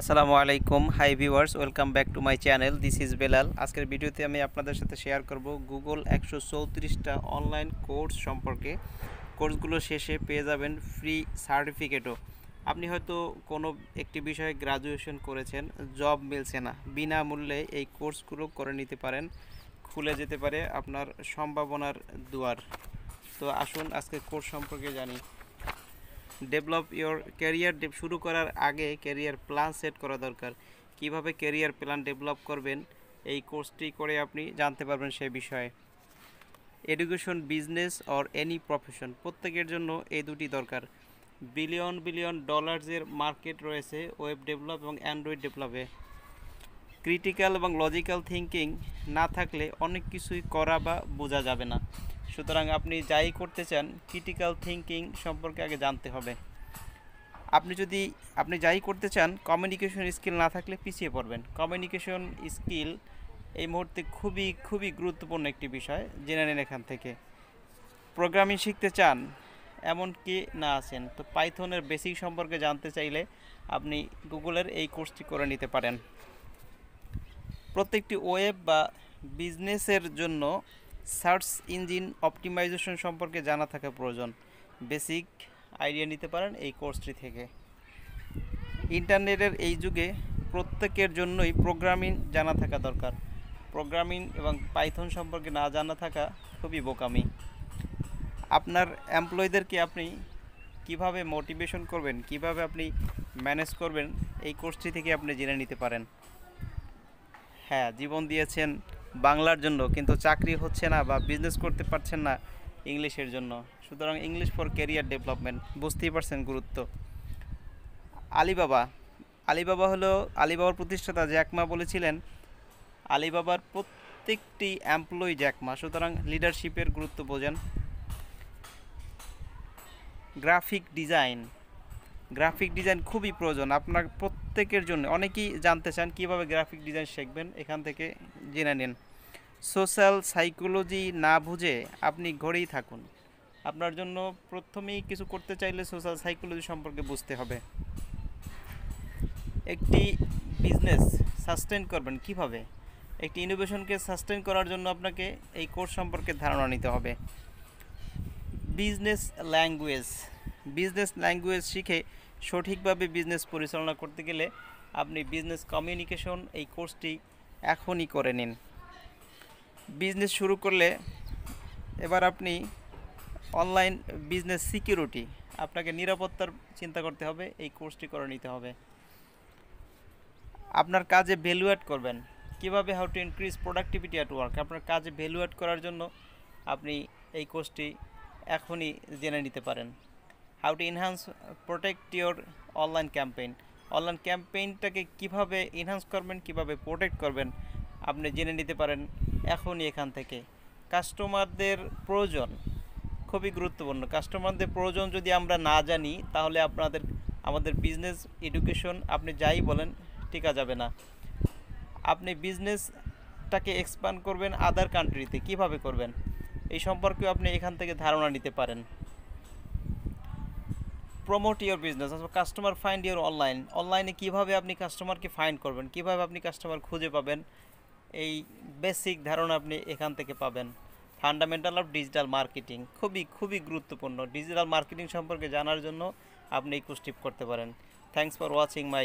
আসসালামু আলাইকুম। Hi viewers welcome back to my channel this is Belal আজকের ভিডিওতে আমি আপনাদের সাথে শেয়ার করব গুগল একশো চৌত্রিশটা অনলাইন কোর্স সম্পর্কে। কোর্সগুলো শেষে পেয়ে যাবেন ফ্রি সার্টিফিকেটও আপনি হয়তো কোনো একটি বিষয়ে গ্রাজুয়েশন করেছেন জব মিলছে না। বিনামূল্যে এই কোর্সগুলো করে নিতে পারেন, খুলে যেতে পারে আপনার সম্ভাবনার দুয়ার। তো আসুন আজকে কোর্স সম্পর্কে জানি। ডেভেলপ ইওর ক্যারিয়ার শুরু করার আগে ক্যারিয়ার প্ল্যান সেট করা দরকার। কীভাবে ক্যারিয়ার প্ল্যান ডেভেলপ করবেন, এই কোর্সটি করে আপনি জানতে পারবেন সে বিষয়ে। Education business or any profession প্রত্যেকের জন্য এই দুটি দরকার। বিলিয়ন বিলিয়ন ডলার্সের মার্কেট রয়েছে ওয়েব ডেভেলপ এবং অ্যান্ড্রয়েড ডেভেলপে ক্রিটিক্যাল এবং লজিক্যাল থিঙ্কিং না থাকলে অনেক কিছুই করা বা বোঝা যাবে না। সুতরাং আপনি যাই করতে চান ক্রিটিক্যাল থিঙ্কিং সম্পর্কে আগে জানতে হবে। আপনি যদি, আপনি যাই করতে চান কমিউনিকেশন স্কিল না থাকলে পিছিয়ে পড়বেন। কমিউনিকেশন স্কিল এই মুহূর্তে খুবই খুবই গুরুত্বপূর্ণ একটি বিষয়, জেনে নেন এখান থেকে। প্রোগ্রামিং শিখতে চান, এমন কি না আছেন? তো পাইথনের বেসিক সম্পর্কে জানতে চাইলে আপনি গুগলের এই কোর্সটি করে নিতে পারেন। প্রত্যেকটি ওয়েব বা বিজনেসের জন্য সার্চ ইঞ্জিন অপটিমাইজেশন সম্পর্কে জানা থাকা প্রয়োজন। বেসিক আইডিয়া নিতে পারেন এই কোর্সটি থেকে। ইন্টারনেটের এই যুগে প্রত্যেকের জন্যই প্রোগ্রামিং জানা থাকা দরকার। প্রোগ্রামিং এবং পাইথন সম্পর্কে না জানা থাকা খুবই বোকামি। আপনার এমপ্লয়ীদেরকে আপনি কীভাবে মোটিভেশন করবেন, কীভাবে আপনি ম্যানেজ করবেন, এই কোর্সটি থেকে আপনি জেনে নিতে পারেন। হ্যাঁ জীবন দিয়েছেন বাংলার জন্য, কিন্তু চাকরি হচ্ছে না বা বিজনেস করতে পারছেন না ইংলিশের জন্য। সুতরাং ইংলিশ ফর ক্যারিয়ার ডেভেলপমেন্ট বুঝতেই পারছেন গুরুত্ব। আলিবাবা আলিবাবা হলো আলিবাবার প্রতিষ্ঠাতা জ্যাকমা বলেছিলেন, আলিবাবার প্রত্যেকটি এমপ্লয়ি জ্যাকমা সুতরাং লিডারশিপের গুরুত্ব বোঝেন। গ্রাফিক ডিজাইন গ্রাফিক ডিজাইন খুবই প্রয়োজন আপনার প্রত্যেকের জন্য। অনেকেই জানতে চান কীভাবে গ্রাফিক ডিজাইন শিখবেন, এখান থেকে জেনে নিন। সোশ্যাল সাইকোলজি না বুঝে আপনি ঘরেই থাকুন। আপনার জন্য প্রথমেই কিছু করতে চাইলে সোশ্যাল সাইকোলজি সম্পর্কে বুঝতে হবে। একটি বিজনেস সাস্টেন করবেন কীভাবে? একটি ইনোভেশনকে সাস্টেন করার জন্য আপনাকে এই কোর্স সম্পর্কে ধারণা নিতে হবে। Business language. বিজনেস ল্যাঙ্গুয়েজ শিখে সঠিকভাবে বিজনেস পরিচালনা করতে গেলে আপনি বিজনেস কমিউনিকেশন এই কোর্সটি এখনই করে নিন। বিজনেস শুরু করলে এবার আপনি অনলাইন বিজনেস সিকিউরিটি আপনাকে নিরাপত্তার চিন্তা করতে হবে, এই কোর্সটি করে নিতে হবে। আপনার কাজে ভ্যালু অ্যাড করবেন। কীভাবে how to increase productivity at work আপনার কাজে ভ্যালু অ্যাড করার জন্য আপনি এই কোর্সটি এখনই জেনে নিতে পারেন। How to enhance protect your online campaign online ক্যাম্পেইনটাকে কীভাবে ইনহান্স করবেন, কীভাবে প্রোটেক্ট করবেন আপনি জেনে নিতে পারেন এখনই এখান থেকে। কাস্টমারদের প্রয়োজন খুবই গুরুত্বপূর্ণ। কাস্টমারদের প্রয়োজন যদি আমরা না জানি, তাহলে আপনাদের, আমাদের বিজনেস এডুকেশন আপনি যাই বলেন, টিকা যাবে না। আপনি বিজনেসটাকে এক্সপান্ড করবেন আদার কান্ট্রিতে কীভাবে করবেন? এই সম্পর্কেও আপনি এখান থেকে ধারণা নিতে পারেন। প্রমোট ইওর বিজনেস অথবা কাস্টমার ফাইন্ড ইওর অনলাইন অনলাইনে কীভাবে আপনি কাস্টমারকে ফাইন্ড করবেন, কীভাবে আপনি কাস্টমার খুঁজে পাবেন এই বেসিক ধারণা আপনি এখান থেকে পাবেন। ফান্ডামেন্টাল অফ ডিজিটাল মার্কেটিং খুবই খুবই গুরুত্বপূর্ণ। ডিজিটাল মার্কেটিং সম্পর্কে জানার জন্য আপনি এই কোর্সটি করতে পারেন। Thanks for watching my